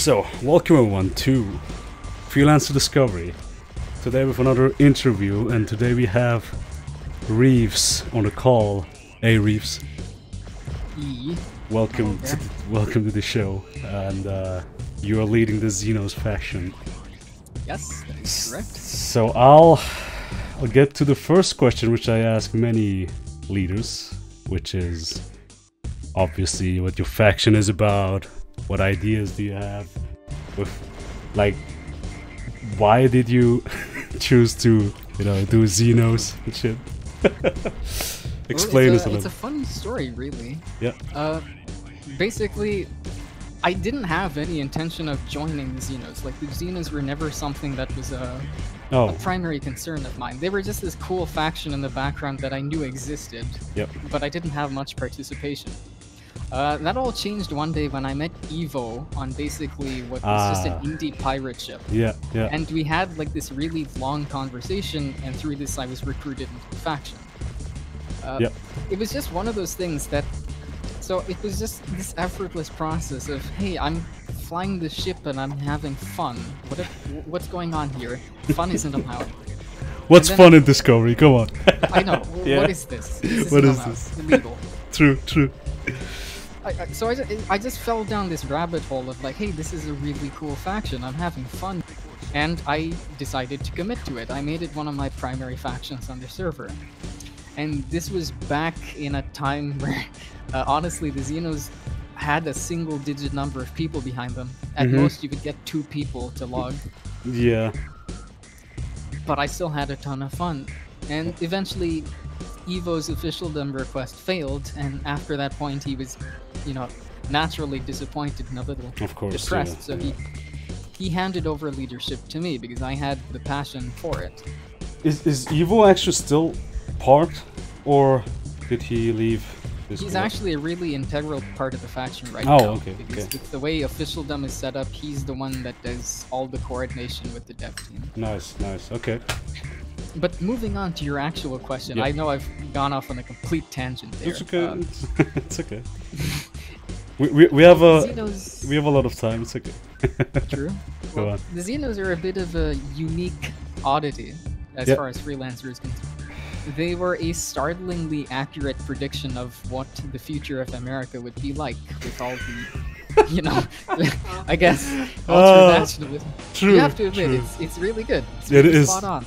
So, welcome everyone to Freelancer Discovery. Today with another interview, and today we have Reeves on the call. Hey Reeves, E. welcome to the, welcome to the show, and uh, you are leading the Xenos faction. Yes, that is correct. So I'll I'll get to the first question, which I ask many leaders, which is obviously what your faction is about. What ideas do you have? With like, why did you choose to you know do Xenos and shit? Explain well, it's a a, it's a fun story, really. Yeah. Uh, basically, I didn't have any intention of joining the Xenos. Like, the Xenos were never something that was a, a Oh, primary concern of mine. They were just this cool faction in the background that I knew existed, yep. but I didn't have much participation. Uh, that all changed one day when I met Evo on basically what was just an Ah. indie pirate ship. Yeah, yeah. And we had like this really long conversation, and through this, I was recruited into the faction. Uh, Yep. It was just one of those things that. So it was just this effortless process of, hey, I'm flying the ship and I'm having fun. What if, what's going on here? Fun isn't allowed. What's fun in Discovery? Come on. I know. Yeah. What is this? This isn't What is this? Illegal. true, true. I, so I just, I just fell down this rabbit hole of like, hey, this is a really cool faction. I'm having fun, and I decided to commit to it. I made it one of my primary factions on the server, and this was back in a time where, uh, honestly, the Xenos had a single-digit number of people behind them. At Mhm. most, you could get two people to log, Yeah. but I still had a ton of fun. And eventually, Evo's officialdom request failed, and after that point, he was, you know, naturally disappointed and a little Of course. depressed. yeah, so yeah. he he handed over leadership to me because I had the passion for it. Is is Evo actually still part, or did he leave? He's group? actually a really integral part of the faction right now. Oh, now. okay, Because okay. with the way officialdom is set up, he's the one that does all the coordination with the dev team. nice, nice. Okay. But moving on to your actual question, Yeah. I know I've gone off on a complete tangent there. It's okay. Uh, it's, it's okay. we, we, we have a Xenos, we have a lot of time. It's okay. True. Go Well, on. the Xenos are a bit of a unique oddity as Yep. far as freelancers concerned. They were a startlingly accurate prediction of what the future of America would be like with all the, you know, I guess, ultra-nationalism. True. you have to admit, true. it's, it's really good. It's It really is. spot on.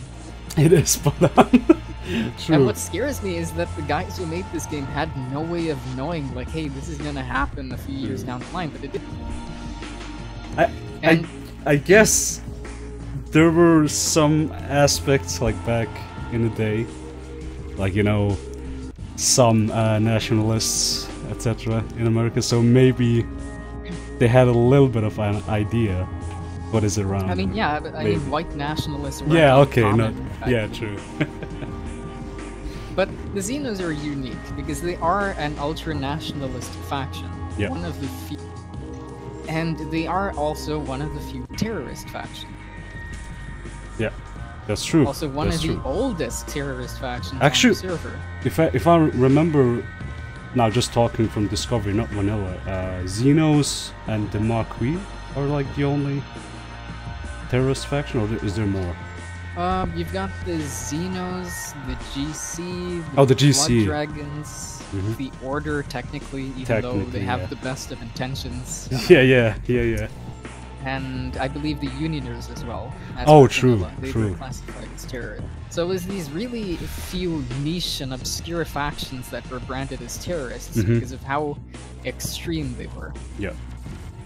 It is spot on. true. And what scares me is that the guys who made this game had no way of knowing, like, hey, this is gonna happen a few years down the line, but it did. I, And I I guess there were some aspects like back in the day, like you know, some uh, nationalists, etc. in America. So maybe they had a little bit of an idea what is around. I mean, yeah, but I mean, white nationalists. Yeah. Okay. No. common back Yeah. True. But the Xenos are unique because they are an ultra nationalist faction. Yeah. One of the few. And they are also one of the few terrorist factions. yeah. That's true. Also, one That's of true. the oldest terrorist factions Actually- on the server. If I if I remember, now just talking from Discovery, not Vanilla, uh, Xenos and the Marquis are like the only terrorist faction, or is there more? Um, you've got the Xenos, the GC, Oh, the Blood GC. Dragons, Mhm. the Order, technically, even though they have yeah. the best of intentions. Yeah, yeah, yeah, yeah. and I believe the Unioners as well. as Oh, true. They true. were classified as terror. So it was these really few niche and obscure factions that were branded as terrorists Mhm. because of how extreme they were. Yeah.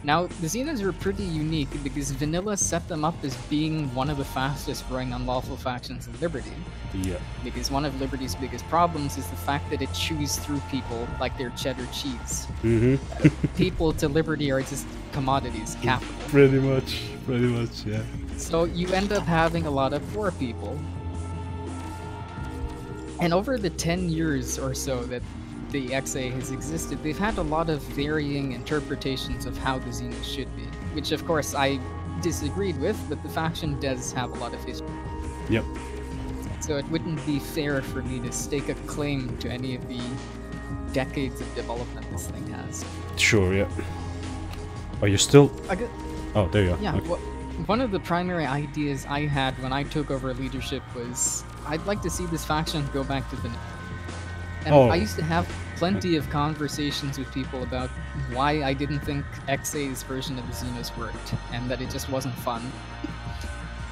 Now, the Xenos are pretty unique because Vanilla set them up as being one of the fastest growing unlawful factions in Liberty. Yeah. Because one of Liberty's biggest problems is the fact that it chews through people like they're cheddar cheese. Mm-hmm. people to Liberty are just commodities, capital. Pretty much. Pretty much. Yeah. So you end up having a lot of poor people. And over the 10 years or so that the XA has existed, they've had a lot of varying interpretations of how the Xenos should be. Which, of course, I disagreed with, but the faction does have a lot of history. Yep. So it wouldn't be fair for me to stake a claim to any of the decades of development this thing has. Sure. Yeah. Are you still? I gu- Oh, there you go. Yeah, Okay. well, one of the primary ideas I had when I took over leadership was I'd like to see this faction go back to vanilla. And Oh. I used to have plenty of conversations with people about why I didn't think XA's version of the Xenos worked, and that it just wasn't fun.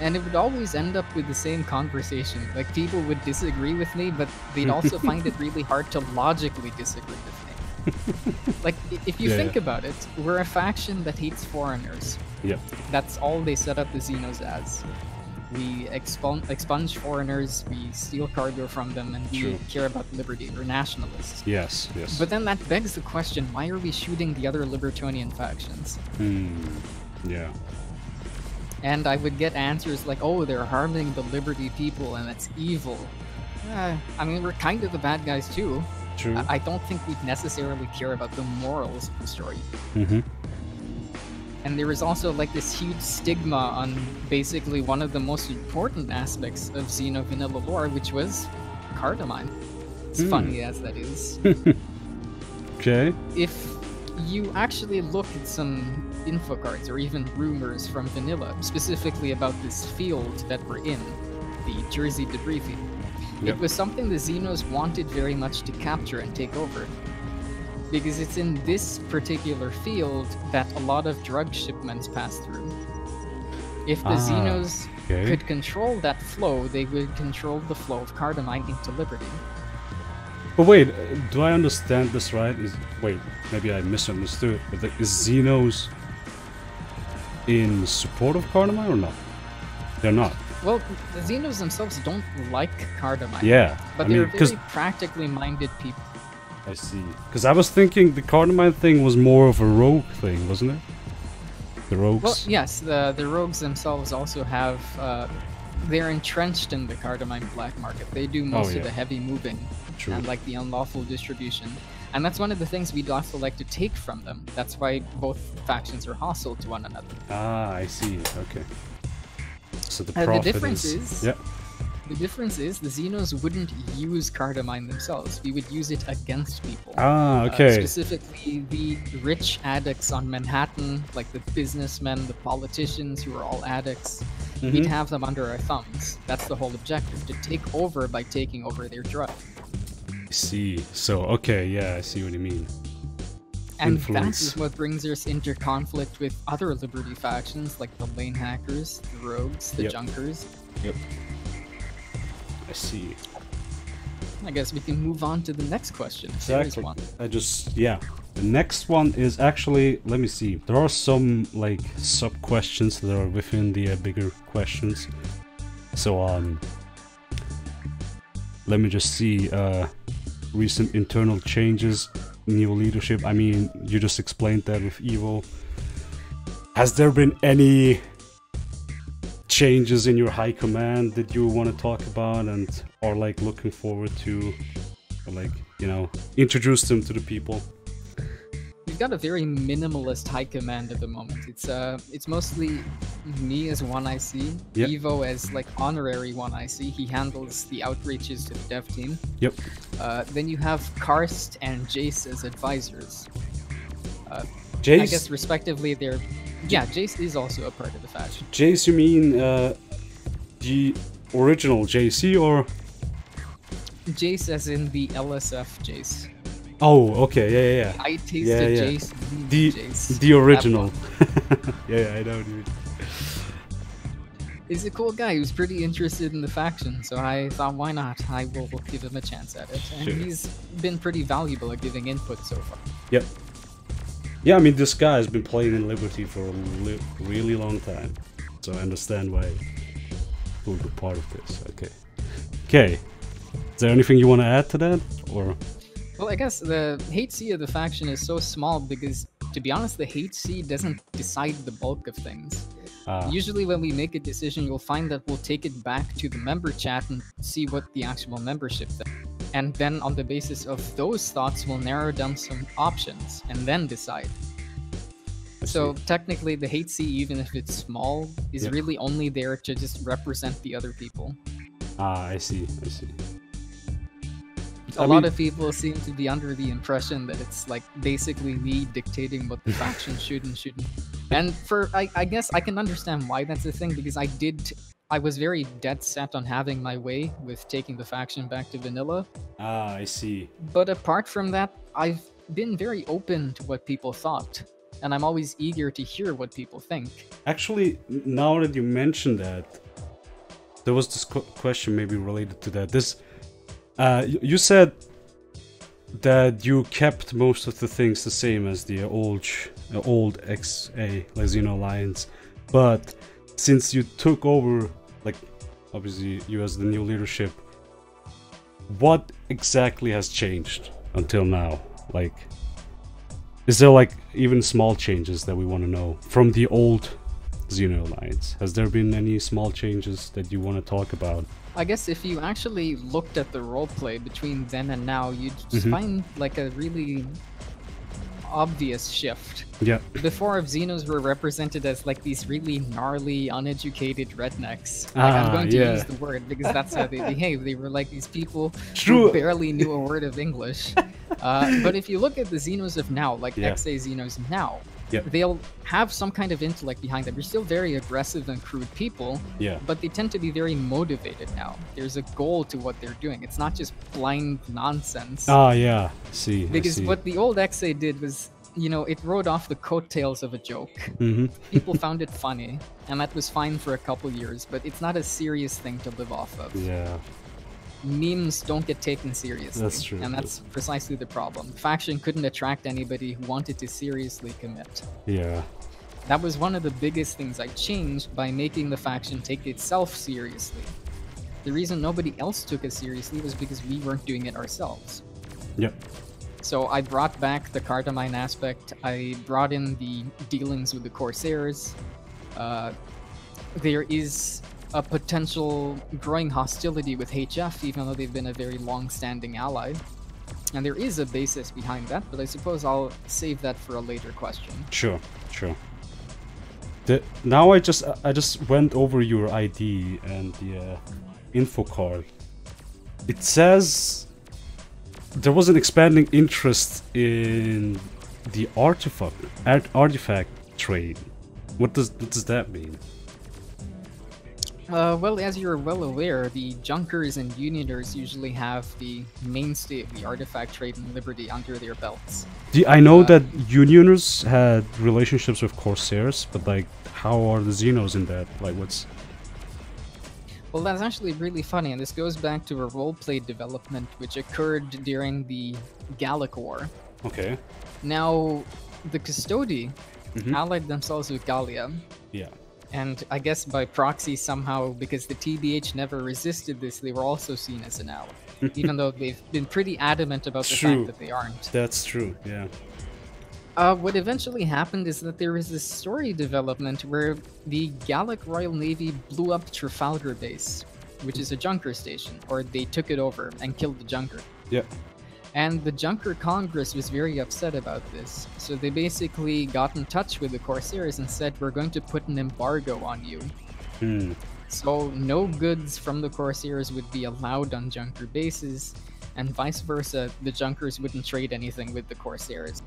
And it would always end up with the same conversation. Like, people would disagree with me, but they'd also find it really hard to logically disagree with me. like, if you Yeah, think yeah. about it, we're a faction that hates foreigners. Yep. That's all they set up the Xenos as. We expun- expunge foreigners, we steal cargo from them, and we True. care about liberty. We're nationalists. Yes. Yes. But then that begs the question why are we shooting the other Libertonian factions? Hmm. Yeah. And I would get answers like, oh, they're harming the Liberty people and it's evil. Uh, I mean, we're kind of the bad guys too. True. I, I don't think we'd necessarily care about the morals of the story. mm-hmm. And there is also like this huge stigma on basically one of the most important aspects of Xeno vanilla lore, which was Cardamine. As Hmm. funny as that is. Okay. if you actually look at some info cards or even rumors from vanilla, specifically about this field that we're in, the Jersey debris field, Yep. it was something the Xenos wanted very much to capture and take over. Because it's in this particular field that a lot of drug shipments pass through. If the Ah, Xenos Okay. could control that flow, they would control the flow of Cardamine into Liberty. But wait, do I understand this right? Is wait, maybe I misunderstood. But the, is Xenos in support of Cardamine or not? They're not. Well, the Xenos themselves don't like Cardamine. Yeah. But I they're mean, very practically minded people. I see. Because I was thinking the Cardamine thing was more of a rogue thing, wasn't it? The rogues. Well, yes, the the rogues themselves also have. Uh, they're entrenched in the Cardamine black market. They do most Oh, yeah. of the heavy moving True. and like the unlawful distribution. And that's one of the things we'd also like to take from them. That's why both factions are hostile to one another. Ah, I see. Okay. So the Uh, the difference is. is- Yeah. The difference is the Xenos wouldn't use Cardamine themselves. We would use it against people. Ah, Uh, okay. specifically, the rich addicts on Manhattan, like the businessmen, the politicians who are all addicts, we'd Mhm. have them under our thumbs. That's the whole objective to take over by taking over their drug. I see. So okay, yeah, I see what you mean. And Influence. that is what brings us into conflict with other Liberty factions like the Lane Hackers, the Rogues, the junkers. Yep. Junkers. I see. I guess we can move on to the next question. if there is Exactly. one. I just yeah. The next one is actually let me see. There are some like sub questions that are within the uh, bigger questions. So um let me just see uh recent internal changes, new leadership. I mean, you just explained that with Evo. Has there been any changes in your high command that you want to talk about and are like looking forward to like you know introduce them to the people We've got a very minimalist high command at the moment. It's uh, it's mostly me as one IC, Yep. Evo as like honorary one IC. He handles the outreaches to the dev team. Yep. Uh, then you have Karst and Jace as advisors. jace I guess respectively they're. Yeah, Jace is also a part of the faction. jace you mean uh the original jc or Jace as in the LSF Jace. oh okay yeah yeah yeah I tasted Yeah, yeah. Jace. the Jace. the original yeah, yeah i know dude He's a cool guy who's pretty interested in the faction, so I thought, why not? I will give him a chance at it. And Sure. he's been pretty valuable at giving input so far. yep yeah i mean this guy has been playing in liberty for a li- really long time so i understand why he will be part of this okay okay is there anything you want to add to that or Well, I guess the HC of the faction is so small because, to be honest, the HC doesn't decide the bulk of things. uh, Usually, when we make a decision, you'll find that we'll take it back to the member chat and see what the actual membership thinks. And then, on the basis of those thoughts, we'll narrow down some options and then decide. So, technically, the HC, even if it's small, is Yeah. really only there to just represent the other people. ah i see i see A I lot mean- of people seem to be under the impression that it's like basically me dictating what the faction should and shouldn't. and for I, I guess I can understand why that's a thing because I did I was very dead set on having my way with taking the faction back to vanilla. Ah, I see. But apart from that, I've been very open to what people thought, and I'm always eager to hear what people think. Actually, now that you mention that, there was this qu- question maybe related to that. This, uh, y- you said that you kept most of the things the same as the old, uh, old XA Xeno Alliance, but since you took over, like, obviously you as the new leadership, what exactly has changed until now? Like, is there like even small changes that we want to know from the old Xeno Alliance? Has there been any small changes that you want to talk about? I guess if you actually looked at the roleplay between then and now, you'd Mhm. find like a really obvious shift. Yeah. Before, Xenos were represented as like these really gnarly, uneducated rednecks. Like, I'm Ah, going to yeah. use the word because that's how they behave. They were like these people True. who barely knew a word of English. Uh, but if you look at the Xenos of now, like Yeah. XA Xenos now, Yeah. they'll have some kind of intellect behind them. They're still very aggressive and crude people, Yeah. but they tend to be very motivated now. There's a goal to what they're doing. It's not just blind nonsense. Ah, yeah. See. Because see. what the old XA did was, you know, it rode off the coattails of a joke. hmm People found it funny, and that was fine for a couple years, but it's not a serious thing to live off of. Yeah. Memes don't get taken seriously. That's true, And that's precisely the problem. Faction couldn't attract anybody who wanted to seriously commit. Yeah. That was one of the biggest things I changed by making the faction take itself seriously. The reason nobody else took us seriously was because we weren't doing it ourselves. Yep. So I brought back the Cardamine aspect. I brought in the dealings with the Corsairs. Uh, there is a potential growing hostility with HF, even though they've been a very long-standing ally. And there is a basis behind that, but I suppose I'll save that for a later question. Sure. Sure. The, now I just I just went over your ID and the uh, info card. It says there was an expanding interest in the artifact art, artifact trade. What does what does that mean? Uh, well, as you're well aware, the Junkers and Unioners usually have the mainstay of the artifact trade in Liberty under their belts. The, I know Uh, that Unioners had relationships with Corsairs, but like, how are the Xenos in that? Like, what's Well, that's actually really funny, and this goes back to a roleplay development which occurred during the Gallic War. okay? Now, the Custodi Mhm. allied themselves with Gallia, Yeah. And I guess by proxy somehow, because the TBH never resisted this, they were also seen as an ally, even though they've been pretty adamant about the True. fact that they aren't. That's true. Yeah. Uh, what eventually happened is that there was this story development where the Gallic Royal Navy blew up Trafalgar Base, which is a junker station, or they took it over and killed the junker. Yeah. And the Junker Congress was very upset about this, so they basically got in touch with the Corsairs and said, We're going to put an embargo on you. Hmm. So no goods from the Corsairs would be allowed on Junker bases, and vice versa, the Junkers wouldn't trade anything with the Corsairs.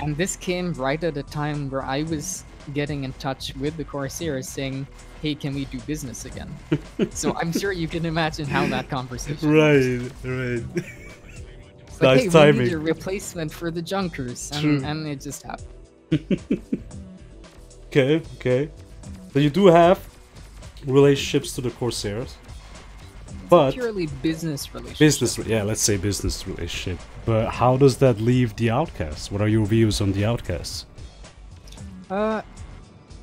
And this came right at a time where I was getting in touch with the Corsairs saying, hey, can we do business again? so I'm sure you can imagine how that conversation Right. Right. Like, Nice hey, we timing. need a replacement for the Junkers. True. And, and it just happened. okay. Okay. So you do have relationships to the Corsairs, but Purely business relationship. business. Yeah, let's say business relationship. But how does that leave the Outcasts? What are your views on the Outcasts? Uh,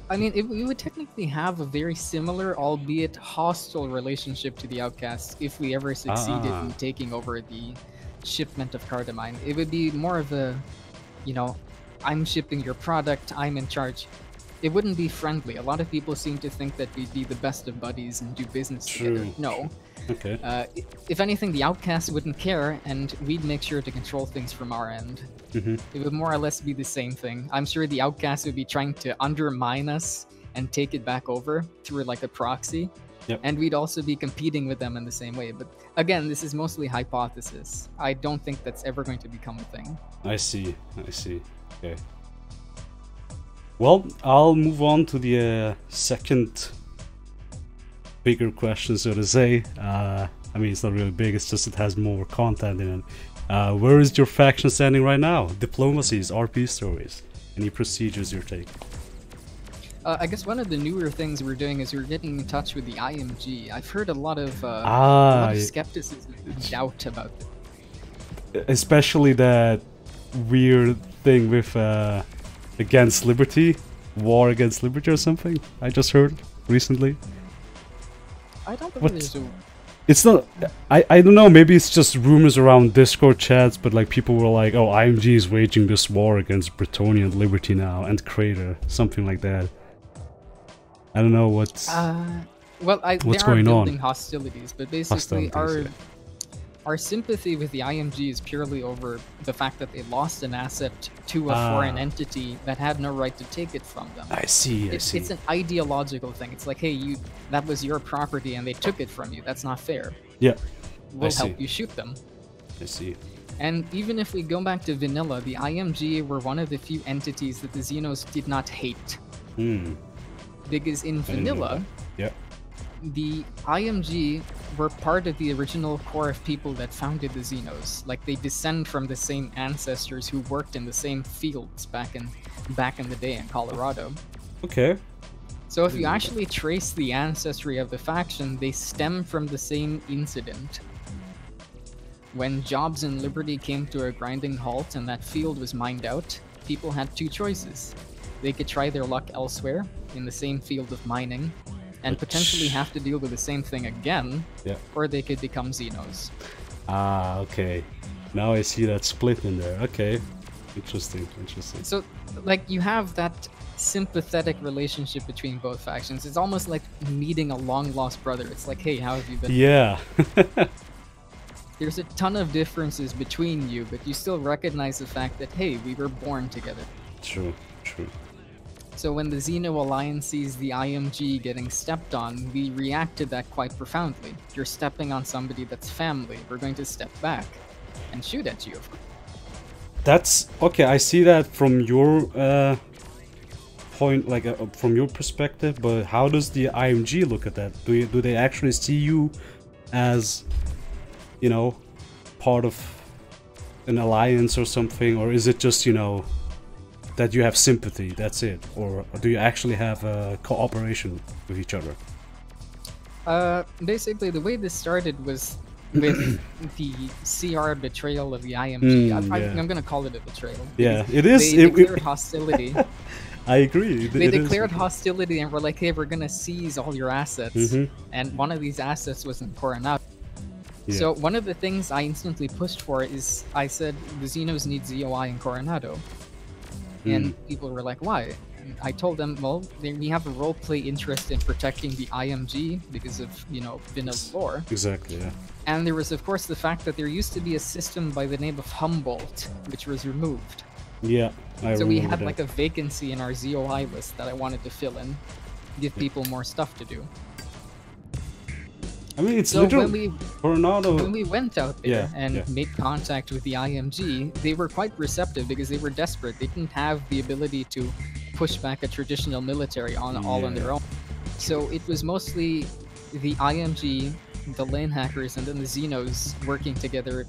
I mean, it, we would technically have a very similar, albeit hostile, relationship to the Outcasts if we ever succeeded Ah. in taking over the shipment of Cardamine. It would be more of a, you know, I'm shipping your product, I'm in charge. It wouldn't be friendly. A lot of people seem to think that we'd be the best of buddies and do business together. No. Okay. Uh, if anything, the Outcasts wouldn't care, and we'd make sure to control things from our end. hmm It would more or less be the same thing. I'm sure the Outcasts would be trying to undermine us and take it back over through like a proxy. Yep. And we'd also be competing with them in the same way. But again, this is mostly hypothesis. I don't think that's ever going to become a thing. I see. I see. Okay. Well, I'll move on to the uh, second bigger question, so to say. Uh, I mean, it's not really big, it's just it has more content in it. Uh, where is your faction standing right now? Diplomacies, RP stories, any procedures you're taking? Uh, I guess one of the newer things we're doing is we're getting in touch with the IMG. I've heard a lot of, uh, a Ah, lot of skepticism and doubt about it. especially that weird thing with uh, against liberty, war against liberty or something. I just heard recently. I don't think What? there's a It's not. I I don't know. Maybe it's just rumors around Discord chats, but like people were like, "Oh, IMG is waging this war against Bretonian liberty now and Crater, something like that." I don't know what's. Uh, well, I, What's they are going on? building hostilities, but basically Hostilities, our yeah. our sympathy with the IMG is purely over the fact that they lost an asset to a Ah. foreign entity that had no right to take it from them. I see. I It's, see. it's an ideological thing. It's like, hey, you that was your property and they took it from you. That's not fair. yeah, We'll see. help you shoot them. I see. And even if we go back to vanilla, the IMG were one of the few entities that the Xenos did not hate. Hmm. Because in vanilla, Yeah. the IMG were part of the original core of people that founded the Xenos. Like they descend from the same ancestors who worked in the same fields back in back in the day in Colorado. Okay. So if you actually trace the ancestry of the faction, they stem from the same incident. When Jobs and Liberty came to a grinding halt and that field was mined out, people had two choices. They could try their luck elsewhere, in the same field of mining, and Which- potentially have to deal with the same thing again, Yeah. or they could become Xenos. Ah, okay. Now I see that split in there. Okay. Interesting. Interesting. So, like, you have that sympathetic relationship between both factions. It's almost like meeting a long lost brother. It's like, hey, how have you been? Yeah. There's a ton of differences between you, but you still recognize the fact that, hey, we were born together. true. True. So when the Xeno Alliance sees the IMG getting stepped on, we react to that quite profoundly. You're stepping on somebody that's family. We're going to step back and shoot at you. That's okay. I see that from your uh, point, like uh, from your perspective. But how does the IMG look at that? Do you, do they actually see you as, you know, part of an alliance or something, or is it just you know that you have sympathy? That's it, or do you actually have uh, cooperation with each other? Uh, basically, the way this started was with the CR betrayal of the IMG. Mm, I, yeah. I'm gonna call it a betrayal. Yeah, it is. They it- it- declared hostility. I agree. it- they it is. declared hostility and were like, "Hey, we're gonna seize all your assets." Mhm. And one of these assets was in Coronado. Yeah. So one of the things I instantly pushed for is I said the Xenos need ZOI in Coronado, and Mm. people were like, "Why?" And I told them, "Well, they, we have a roleplay interest in protecting the IMG because of you know vanilla lore." Exactly. Yeah. And there was, of course, the fact that there used to be a system by the name of Humboldt, which was removed. Yeah. I so we had that. like a vacancy in our ZOI list that I wanted to fill in, give people more stuff to do. I mean, it's So literally when we when we went out there Yeah, and yeah. made contact with the IMG, they were quite receptive because they were desperate. They didn't have the ability to push back a traditional military on all on their own. So it was mostly the IMG, the lane hackers, and then the Xenos working together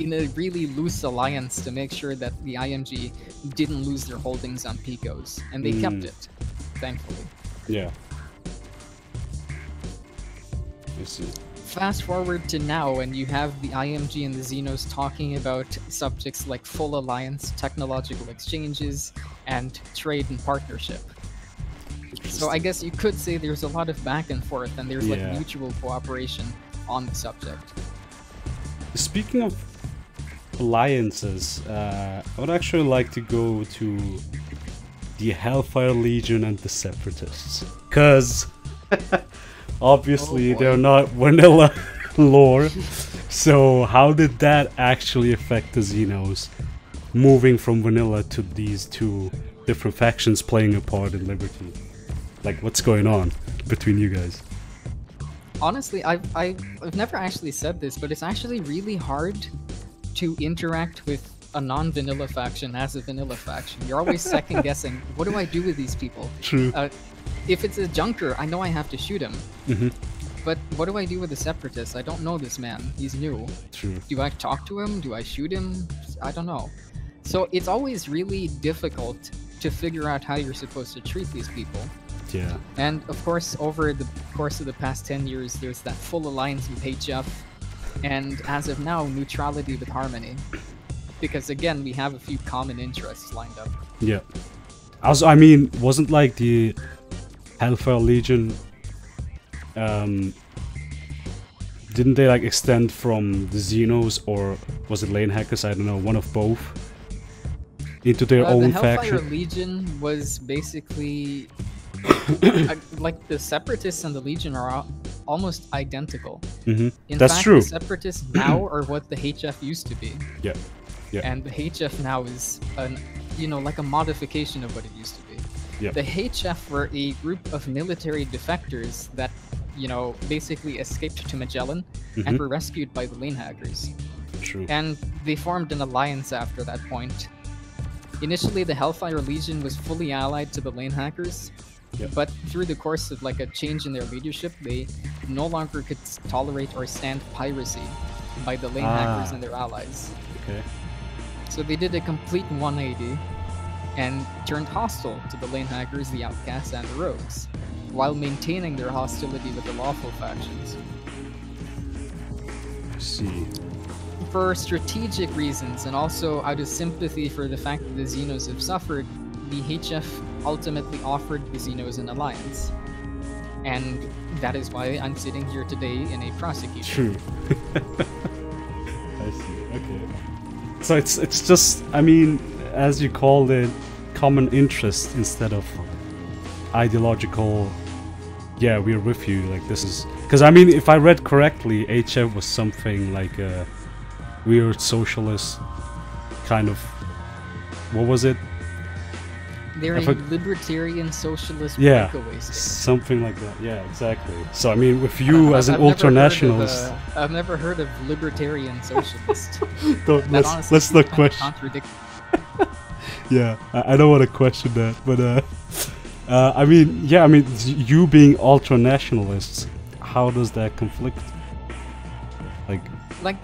in a really loose alliance to make sure that the IMG didn't lose their holdings on Picos, and they kept Mm. it, thankfully. Yeah. I see. Fast forward to now, and you have the IMG and the Xenos talking about subjects like full alliance, technological exchanges, and trade and partnership. So I guess you could say there's a lot of back and forth, and there's Yeah. like mutual cooperation on the subject. Speaking of alliances, uh, I would actually like to go to the Hellfire Legion and the Separatists. Because obviously Oh, they're not vanilla lore. So, how did that actually affect the Xenos moving from vanilla to these two different factions playing a part in Liberty? Like, what's going on between you guys? Honestly, I've, I've, I've never actually said this, but it's actually really hard to interact with a non-vanilla faction as a vanilla faction. You're always second guessing. What do I do with these people? True. Uh, if it's a junker, I know I have to shoot him. hmm But what do I do with the separatist? I don't know this man. He's new. True. Do I talk to him? Do I shoot him? I don't know. So it's always really difficult to figure out how you're supposed to treat these people. Yeah. And of course, over the course of the past 10 years, there's that full alliance with HF, and as of now, neutrality with Harmony. Because again, we have a few common interests lined up. Yeah. Also, I mean, wasn't like the Hellfire Legion? Um, didn't they like extend from the Xenos or was it Lane Hackers? I don't know, one of both into their Uh, own the Hellfire faction. Legion was basically like the Separatists and the Legion are al- almost identical. hmm In That's fact, true. the Separatists now are what the HF used to be, Yeah. Yeah. and the HF now is an you know like a modification of what it used to The HF were a group of military defectors that you know basically escaped to Magellan Mhm. and were rescued by the Lane Hackers True. and they formed an alliance after that point. Initially, the Hellfire Legion was fully allied to the Lane Hackers, Yep. but through the course of like a change in their leadership, they no longer could tolerate or stand piracy by the Lane Hackers Ah. and their allies. Okay. So they did a complete 180 and turned hostile to the Lane Hackers, the Outcasts, and the Rogues, while maintaining their hostility with the lawful factions. I see. For strategic reasons, and also out of sympathy for the fact that the Xenos have suffered, the HF ultimately offered the Xenos an alliance. And that is why I'm sitting here today in a prosecution. True. I see. Okay. So it's it's just I mean, as you called it, common interest instead of ideological. Yeah, we're with you. Like this is because I mean, if I read correctly, HF was something like a weird socialist kind of. What was it? They're I a libertarian socialist Yeah. Something like that. Yeah, exactly. So I mean, with you as an I've never of, ultranationalist, uh, I've never heard of libertarian socialist. don't, let's honestly let's kind question. Yeah I, I don't want to question that but uh, uh i mean yeah i mean you being ultra nationalists how does that conflict? Like Like,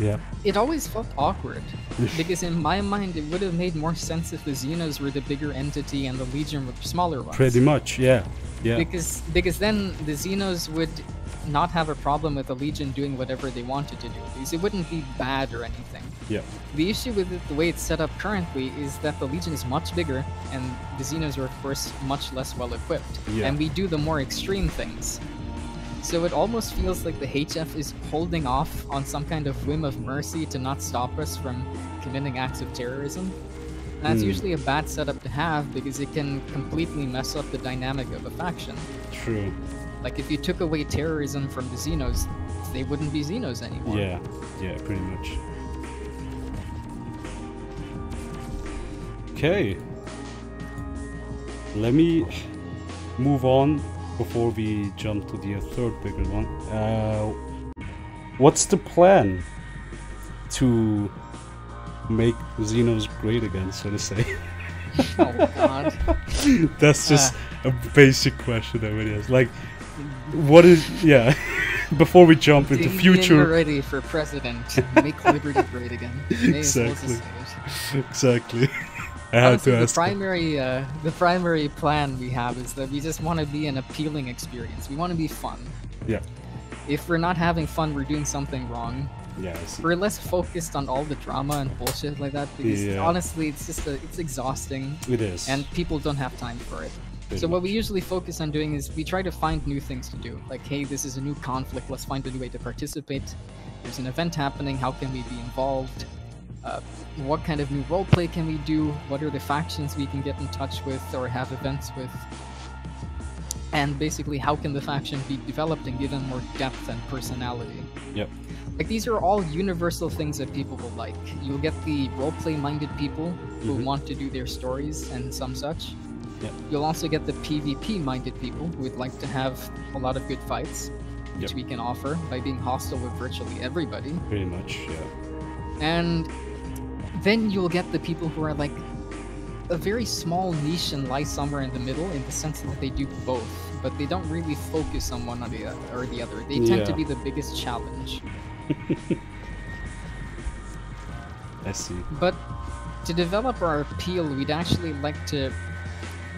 yeah it always felt awkward because in my mind it would have made more sense if the Xenos were the bigger entity and the Legion were the smaller ones. pretty much yeah yeah Because because then the Xenos would not have a problem with the Legion doing whatever they wanted to do because it wouldn't be bad or anything. yeah The issue with it, the way it's set up currently, is that the Legion is much bigger, and the Xenos are, of course, much less well equipped. Yeah. And we do the more extreme things. So it almost feels like the HF is holding off on some kind of whim of mercy to not stop us from committing acts of terrorism. And that's Hmm. usually a bad setup to have because it can completely mess up the dynamic of a faction. true Like if you took away terrorism from the Xenos, they wouldn't be Xenos anymore. yeah yeah pretty much okay let me move on before we jump to the third bigger one uh what's the plan to make Xenos great again, so to say? Oh god. That's just a basic question that really is. Like, what is, yeah, before we jump into future. ready for president. Make liberty great again. May as well just Exactly. Exactly. I had Honestly, to the primary uh, the primary plan we have is that we just want to be an appealing experience. We want to be fun. Yeah, If we're not having fun, we're doing something wrong. yeah, We're less focused on all the drama and bullshit like that because Yeah. honestly, it's just a, it's exhausting It is. and people don't have time for it. Pretty So what we usually focus on doing is we try to find new things to do. Like, hey, this is a new conflict. Let's find a new way to participate. There's an event happening. How can we be involved? Uh, what kind of new roleplay can we do? What are the factions we can get in touch with or have events with? And basically, how can the faction be developed and given more depth and personality? Yep. Like these are all universal things that people will like. You'll get the roleplay minded people who Mhm. want to do their stories and some such. Yep. You'll also get the PvP minded people who would like to have a lot of good fights, which Yep. we can offer by being hostile with virtually everybody. Pretty much, yeah. And then you'll get the people who are like a very small niche and lie somewhere in the middle in the sense that they do both, but they don't really focus on one or the, or the other. They tend to be the biggest challenge. I see. But to develop our appeal, we'd actually like to.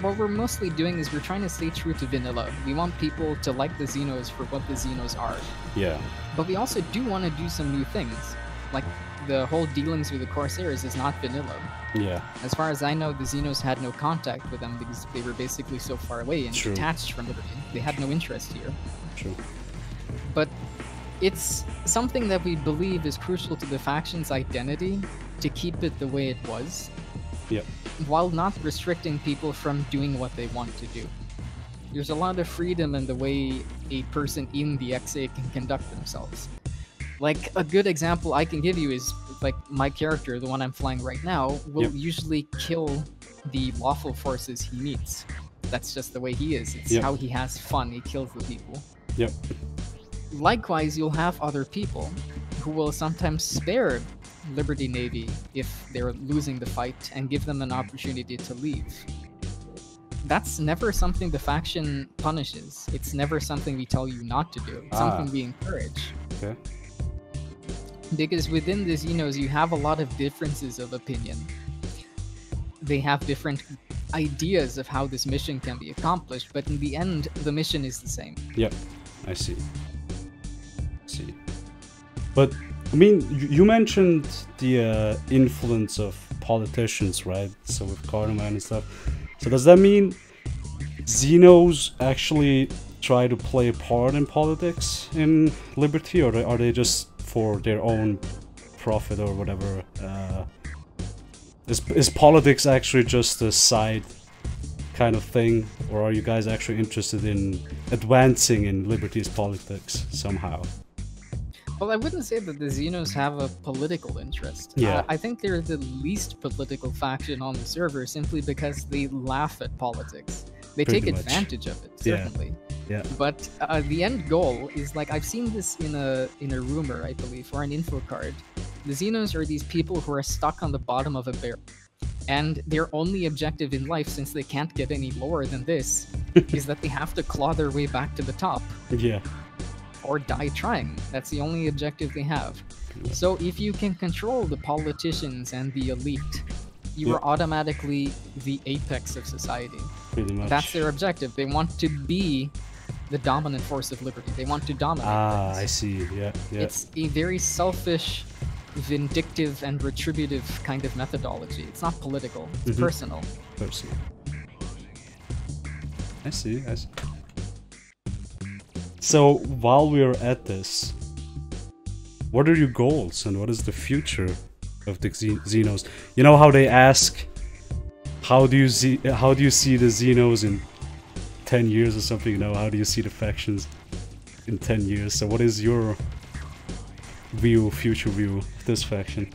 What we're mostly doing is we're trying to stay true to vanilla. We want people to like the Xenos for what the Xenos are. Yeah. But we also do want to do some new things. Like the whole dealings with the Corsairs is not vanilla. Yeah. As far as I know, the Xenos had no contact with them because they were basically so far away and True. detached from Liberty. They had no interest here. True. But it's something that we believe is crucial to the faction's identity to keep it the way it was, Yep. while not restricting people from doing what they want to do. There's a lot of freedom in the way a person in the XA can conduct themselves. Like a good example I can give you is like my character, the one I'm flying right now, will Yep. usually kill the lawful forces he meets. That's just the way he is. It's Yep. how he has fun. He kills the people. Yep. Likewise, you'll have other people who will sometimes spare Liberty Navy if they're losing the fight and give them an opportunity to leave. That's never something the faction punishes. It's never something we tell you not to do. It's Ah. something we encourage. Okay. Because within the Xenos, you have a lot of differences of opinion. They have different ideas of how this mission can be accomplished, but in the end, the mission is the same. Yep. I see. see. But I mean, you, mentioned the uh, influence of politicians, right? So with Cardamine and stuff. So does that mean Xenos actually try to play a part in politics in Liberty, or are they just for their own profit or whatever? Uh, is is politics actually just a side kind of thing, or are you guys actually interested in advancing in Liberty's politics somehow? Well, I wouldn't say that the Xenos have a political interest. Yeah. Uh, I think they're the least political faction on the server simply because they laugh at politics. They take much. advantage of it, Yeah. certainly. Yeah. But uh, the end goal is like I've seen this in a in a rumor, I believe, or an info card. The Xenos are these people who are stuck on the bottom of a barrel. And their only objective in life, since they can't get any lower than this, is that they have to claw their way back to the top Yeah. or die trying. That's the only objective they have. So if you can control the politicians and the elite, you Yeah. are automatically the apex of society. Pretty much. That's their objective. They want to be the dominant force of liberty. They want to dominate. Ah, I see. Yeah. Yeah. It's a very selfish, vindictive, and retributive kind of methodology. It's not political. It's Mhm. personal. personal. I see. I see. So while we are at this, what are your goals and what is the future of the Xe- Xenos? You know how they ask, how do you see how do you see the Xenos in ten years or something? You know, how do you see the factions in ten years? So what is your view, future view of this faction?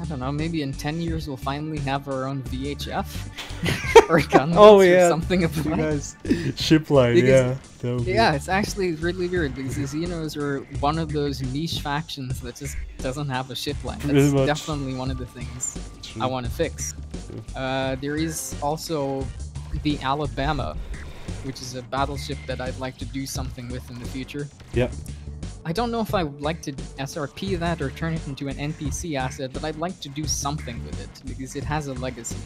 I don't know. Maybe in ten years we'll finally have our own VHF or Oh, or yeah. something of the guys, ship line, Because- yeah. Yeah, it's actually really weird because the Xenos are one of those niche factions that just doesn't have a ship line. That's definitely one of the things True. I want to fix. Uh, there is also the Alabama, which is a battleship that I'd like to do something with in the future. Yeah. I don't know if I would like to SRP that or turn it into an NPC asset, but I'd like to do something with it because it has a legacy.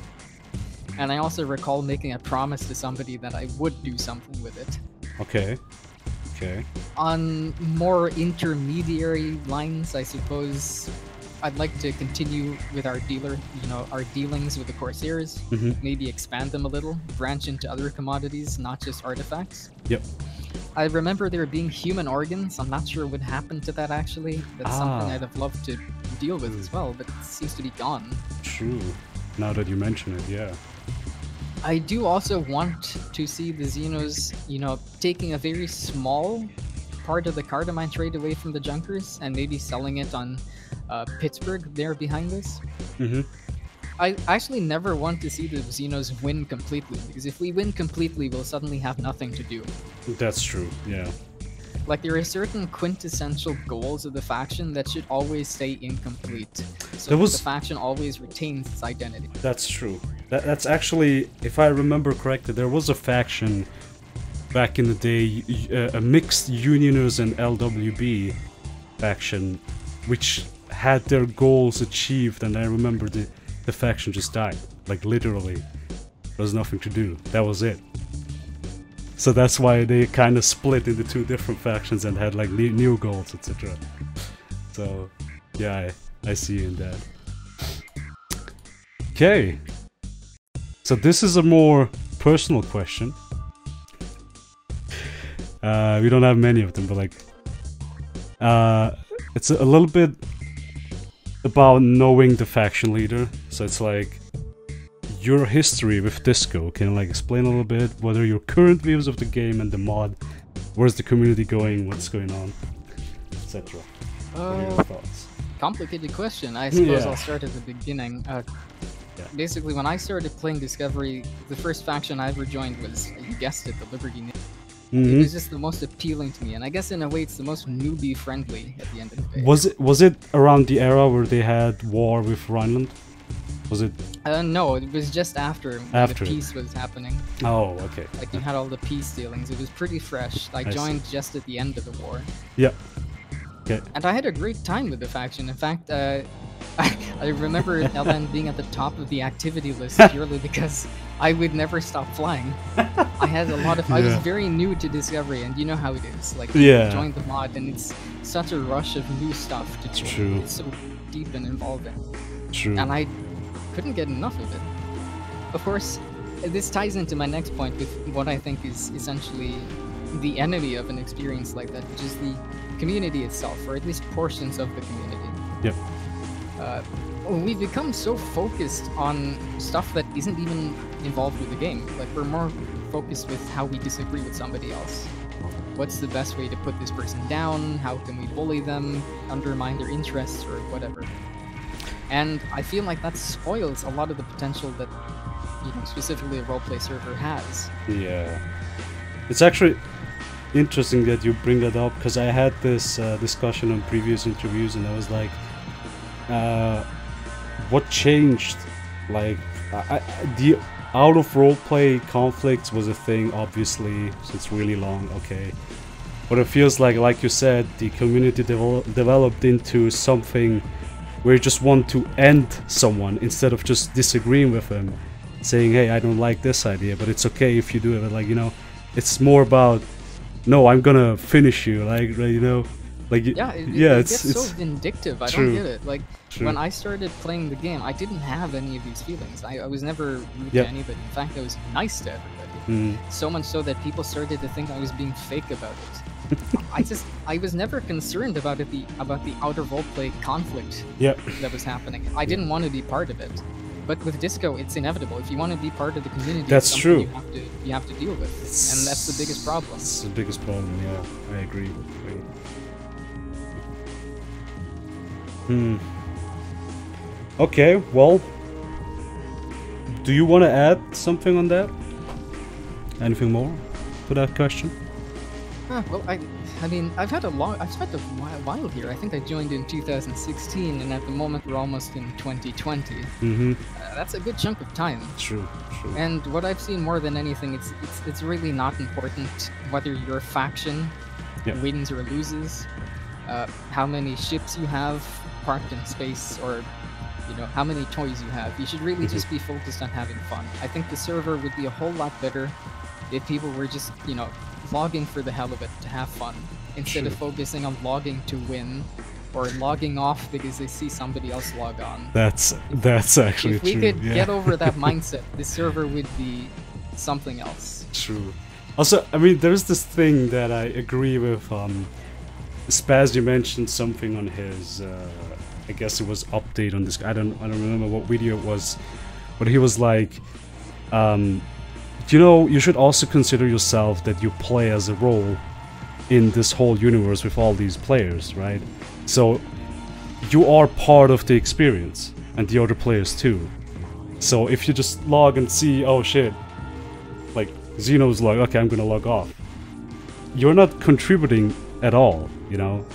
And I also recall making a promise to somebody that I would do something with it. Okay. Okay. On more intermediary lines, I suppose I'd like to continue with our dealer, you know, our dealings with the Corsairs, Mhm. maybe expand them a little, branch into other commodities, not just artifacts. Yep. I remember there being human organs. I'm not sure what happened to that actually. That's something Ah. I'd have loved to deal with as well, but it seems to be gone. True. Now that you mention it, yeah. I do also want to see the Xenos, you know, taking a very small part of the Cardamine trade away from the Junkers and maybe selling it on uh, Pittsburgh there behind us. Mm-hmm. I actually never want to see the Xenos win completely because if we win completely, we'll suddenly have nothing to do. That's true. Yeah. Like there are certain quintessential goals of the faction that should always stay incomplete. So was- the faction always retains its identity. That's true. That, that's actually, if I remember correctly, there was a faction back in the day, uh, a mixed Unioners and LWB faction, which had their goals achieved, and I remember the, the faction just died. Like, literally. There was nothing to do. That was it. So that's why they kind of split into two different factions and had like new, goals, etc. So, yeah, I, I see you in that. Okay. So this is a more personal question. Uh, we don't have many of them, but like, uh, it's a, little bit about knowing the faction leader. So it's like your history with Disco. Can you like explain a little bit what are your current views of the game and the mod? Where's the community going? What's going on, etc. What are your Uh, thoughts? complicated question. I suppose Yeah. I'll start at the beginning. Uh, Yeah. Basically, when I started playing Discovery, the first faction I ever joined was, you guessed it, the Liberty. Knights. It Mhm. was just the most appealing to me, and I guess in a way it's the most newbie friendly at the end of the day. Was it was it around the era where they had war with Rhineland? Was it? Uh, no, it was just after, After. the peace was happening. Oh, okay. Like you had all the peace dealings. It was pretty fresh. I I see. joined just at the end of the war, Yeah. Okay. and I had a great time with the faction. In fact, uh, I, I remember LN being at the top of the activity list purely because I would never stop flying. I had a lot of. I was very new to Discovery, and you know how it is. Like Yeah. join the mod, and it's such a rush of new stuff to join. true. It's so deep and involving. True. and I couldn't get enough of it. Of course, this ties into my next point with what I think is essentially the enemy of an experience like that, which is the community itself, or at least portions of the community. Yep. Uh, we've become so focused on stuff that isn't even involved with the game. Like we're more focused with how we disagree with somebody else. What's the best way to put this person down? How can we bully them, undermine their interests, or whatever? And I feel like that spoils a lot of the potential that, you know, specifically a roleplay server has. Yeah. It's actually interesting that you bring that up because I had this uh, discussion on previous interviews and I was like, uh, what changed? Like, I, I, the out of roleplay conflicts was a thing, obviously, since really long, okay. But it feels like, like you said, the community devel- developed into something where you just want to end someone instead of just disagreeing with them, saying, "Hey, I don't like this idea, but it's okay if you do it." But like you know, it's more about, "No, I'm gonna finish you," like you know, like Yeah, it, yeah, it it's gets it's so vindictive. I true. don't get it. Like true. when I started playing the game, I didn't have any of these feelings. I, I was never rude Yep. to anybody. In fact, I was nice to everybody. Mm, So much so that people started to think I was being fake about it. I just I was never concerned about it the about the outer roleplay conflict yep. that was happening. I didn't want to be part of it. But with disco, it's inevitable. If you want to be part of the community, That's true. You have to you have to deal with, it. and that's the biggest problem. That's the biggest problem. Yeah, I agree. agree. Hmm. Okay. Well, do you want to add something on that? Anything more to that question? Huh, well, I, I mean, I've had a long, I've spent a while, here. I think I joined in 2016, and at the moment we're almost in 2020. Mm-hmm. Uh, that's a good chunk of time. True. True. And what I've seen more than anything, it's it's it's really not important whether your faction Yeah. wins or loses, uh, how many ships you have parked in space, or you know how many toys you have. You should really Mhm. just be focused on having fun. I think the server would be a whole lot better if people were just you know logging for the hell of it to have fun instead of focusing on logging to win. Or logging off because they see somebody else log on That's that's actually if we true. could yeah. get over that mindset, the server would be something else. True. Also, I mean, there's this thing that I agree with. Um, Spaz, you mentioned something on his. Uh, I guess it was update on this. I don't. I don't remember what video it was, but he was like, um, you know, you should also consider yourself that you play as a role in this whole universe with all these players, right? So you are part of the experience, and the other players too. So if you just log and see, oh shit, like Xeno's like, okay, I'm gonna log off. You're not contributing at all. You know,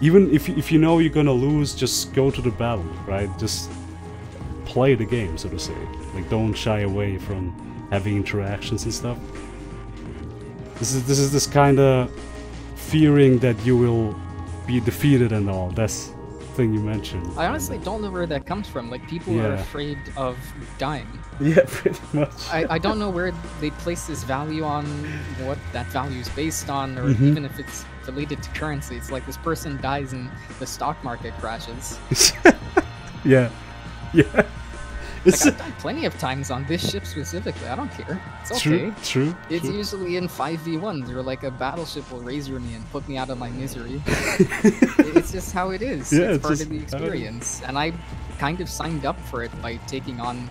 even if if you know you're gonna lose, just go to the battle, right? Just play the game, so to say. Like, don't shy away from having interactions and stuff. This is this is this kind of fearing that you will be defeated and all. That's thing you mentioned. I honestly don't know where that comes from. Like people are afraid of dying. Yeah, pretty much. I, I don't know where they place this value on, what that value is based on, or Mhm. even if it's related to currency. It's like this person dies and the stock market crashes. yeah, yeah. Like I've plenty of times on this ship specifically. I don't care. It's okay. true, true. It's true. usually in 5v1s where like a battleship will razor me and put me out of my misery. it's just how it is. Yeah, it's, it's part just of the how it is. experience. And I kind of signed up for it by taking on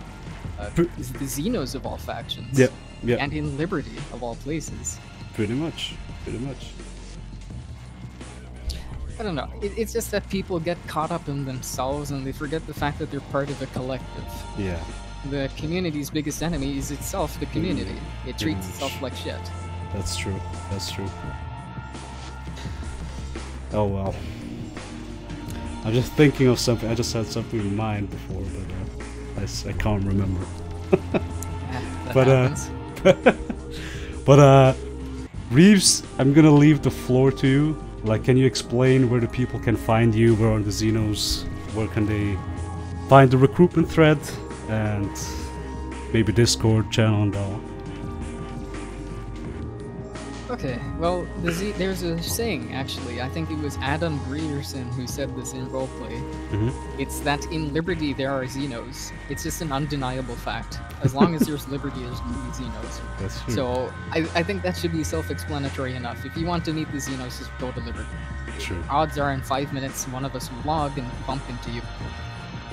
uh, the Xenos of all factions. Yeah, yeah. And in Liberty of all places. Pretty much, pretty much. I don't know. It, it's just that people get caught up in themselves and they forget the fact that they're part of a collective. Yeah, The community's biggest enemy is itself the community. It treats Mm. itself like shit. that's true. That's true. Oh well. I'm just thinking of something. I just had something in mind before, but uh, I, I can't remember. Ah, that But, uh. But uh, Reeves, I'm gonna leave the floor to you. Like, can you explain where the people can find you? Where are the Xenos? Where can they find the recruitment thread and maybe Discord channel and all? Okay, well, the there's a saying actually. I think it was Adam Grierson who said this in roleplay. Mhm. It's that in Liberty there are Xenos. It's just an undeniable fact. As long as there's Liberty, there's gonna be Xenos. That's true. So I, I think that should be self-explanatory enough. If you want to meet the Xenos, just go to Liberty. true. Odds are in five minutes one of us will log and bump into you.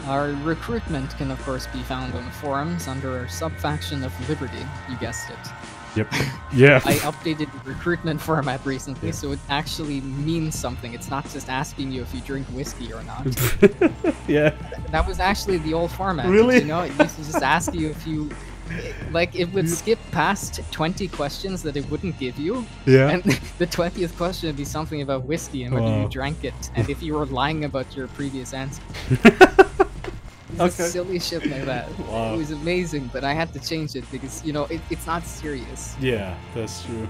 Our recruitment can of course be found on the forums under our sub-faction of Liberty. You guessed it. Yep. Yeah. I updated the recruitment format recently, Yeah. so it actually means something. It's not just asking you if you drink whiskey or not. yeah. that was actually the old format. Really? You know, it used to just ask you if you. Like, it would skip past 20 questions that it wouldn't give you, Yeah. and the 20th question would be something about whiskey and whether you drank it, and if you were lying about your previous answer. Okay. Silly shit like that. Wow. It was amazing, but I had to change it because, you know, it, it's not serious. yeah, that's true.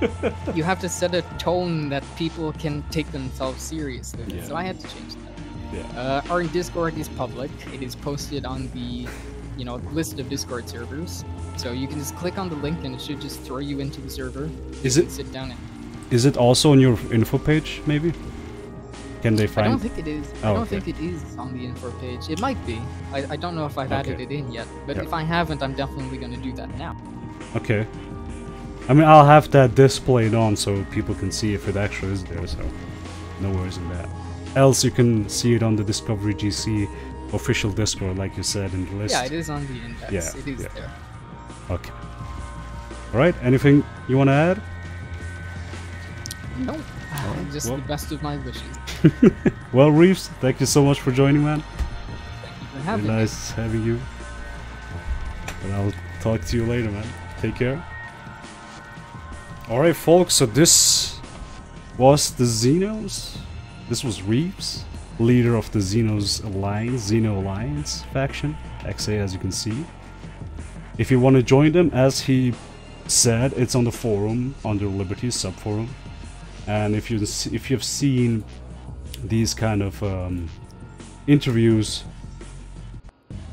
you have to set a tone that people can take themselves seriously. Yeah. So I had to change that. Yeah. Uh, our Discord is public. It is posted on the, you know, list of Discord servers. So you can just click on the link and it should just throw you into the server. Is it sit down and. is it also on your info page maybe? Can they find? I don't think it is. I Oh, don't okay. think it is on the info page. It might be. I, I don't know if I've added it in yet. But Yeah. if I haven't, I'm definitely going to do that now. Okay. I mean, I'll have that displayed on so people can see if it actually is there, so no worries on that. Else, you can see it on the Discovery GC official Discord, like you said in the list. Yeah, it is on the index. Yeah, it is yeah. there. Okay. Alright, anything you want to add? No. Oh, Just well- the best of my wishes. Well, Reeves, thank you so much for joining, man. Thank you for Very having me. nice having you. And I'll talk to you later, man. Take care. Alright, folks, so this was the Xenos. This was Reeves, leader of the Xenos Alliance, Xeno Alliance faction, XA, as you can see. If you want to join them, as he said, it's on the forum, under Liberty subforum. And if you if you've seen these kind of um, interviews,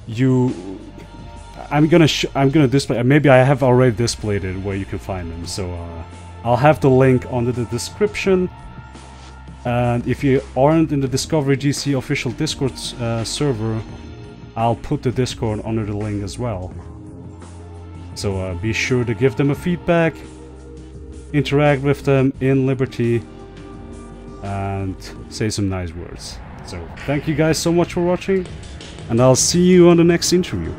you I'm gonna I'm gonna display. Maybe I have already displayed it where you can find them. So uh, I'll have the link under the description. And if you aren't in the Discovery GC official Discord uh, server, I'll put the Discord under the link as well. So uh, be sure to give them a feedback, interact with them in Liberty, and say some nice words. So thank you guys so much for watching, and I'll see you on the next interview.